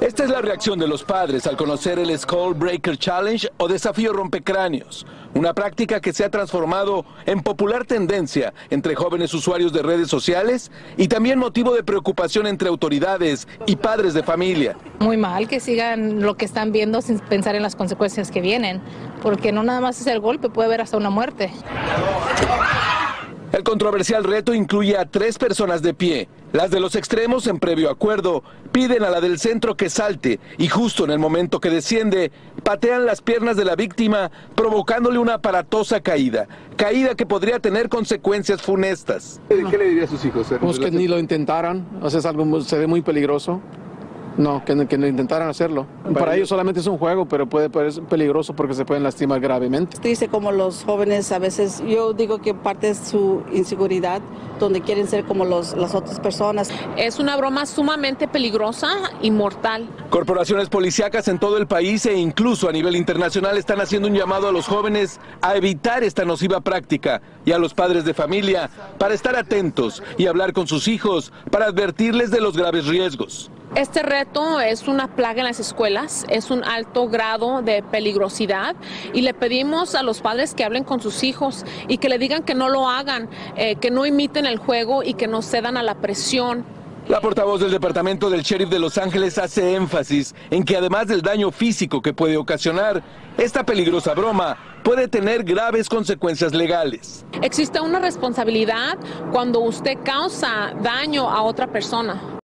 Esta es la reacción de los padres al conocer el Skull Breaker Challenge o desafío rompecráneos, una práctica que se ha transformado en popular tendencia entre jóvenes usuarios de redes sociales y también motivo de preocupación entre autoridades y padres de familia. Muy mal que sigan lo que están viendo sin pensar en las consecuencias que vienen, porque no nada más es el golpe, puede haber hasta una muerte. El controversial reto incluye a tres personas de pie. Las de los extremos, en previo acuerdo, piden a la del centro que salte y justo en el momento que desciende, patean las piernas de la víctima, provocándole una aparatosa caída. Caída que podría tener consecuencias funestas. ¿Qué le diría a sus hijos? Pues que ni lo intentaran, o sea, es algo se ve muy peligroso. No, que, no- que no intentaran hacerlo. Para ellos solamente es un juego, pero puede ser peligroso porque se pueden lastimar gravemente. Triste como los jóvenes a veces, yo digo que parte de su inseguridad, donde quieren ser como los, las otras personas. Es una broma sumamente peligrosa y mortal. Corporaciones policíacas en todo el país e incluso a nivel internacional están haciendo un llamado a los jóvenes a evitar esta nociva práctica y a los padres de familia para estar atentos y hablar con sus hijos para advertirles de los graves riesgos. Este reto es una plaga en las escuelas, es un alto grado de peligrosidad y le pedimos a los padres que hablen con sus hijos y que le digan que no lo hagan, eh, que no imiten el juego y que no cedan a la presión. La portavoz del departamento del sheriff de Los Ángeles hace énfasis en que además del daño físico que puede ocasionar, esta peligrosa broma puede tener graves consecuencias legales. Existe una responsabilidad cuando usted causa daño a otra persona.